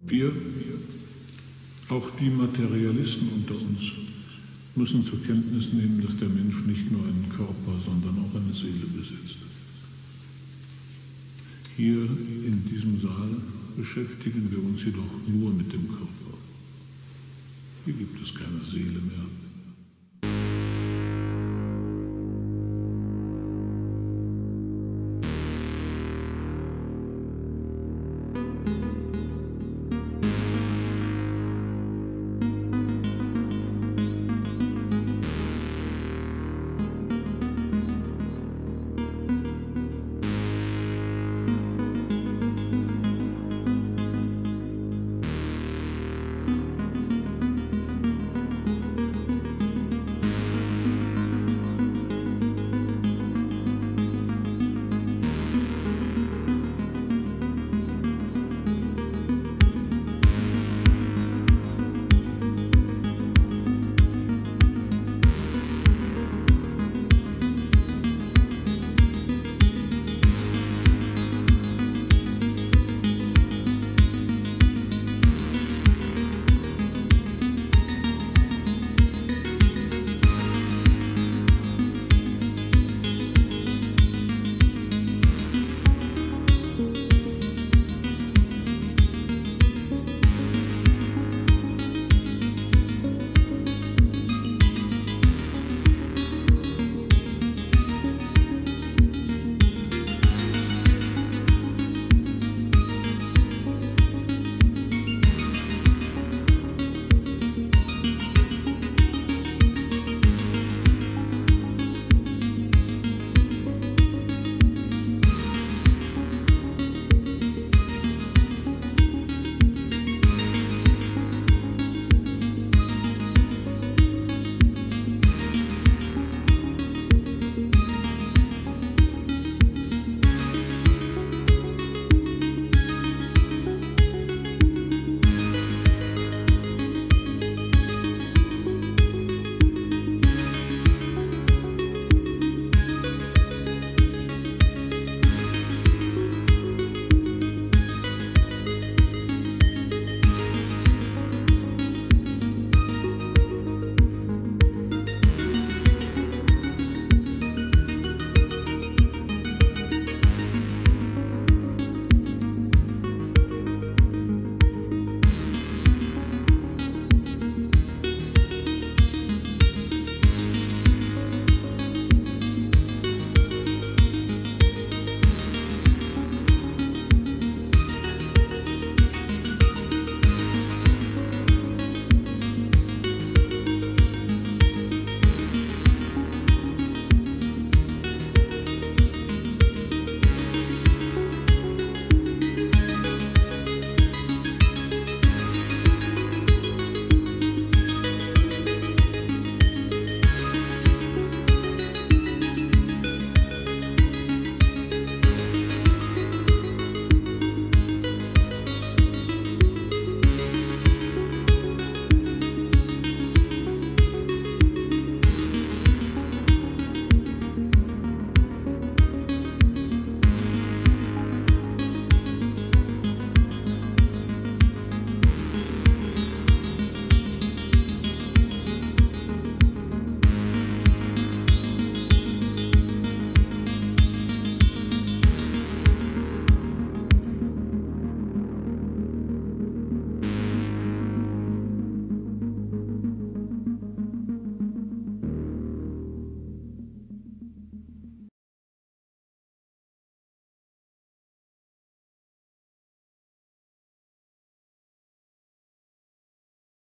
Wir, auch die Materialisten unter uns, müssen zur Kenntnis nehmen, dass der Mensch nicht nur einen Körper, sondern auch eine Seele besitzt. Hier in diesem Saal beschäftigen wir uns jedoch nur mit dem Körper. Hier gibt es keine Seele mehr.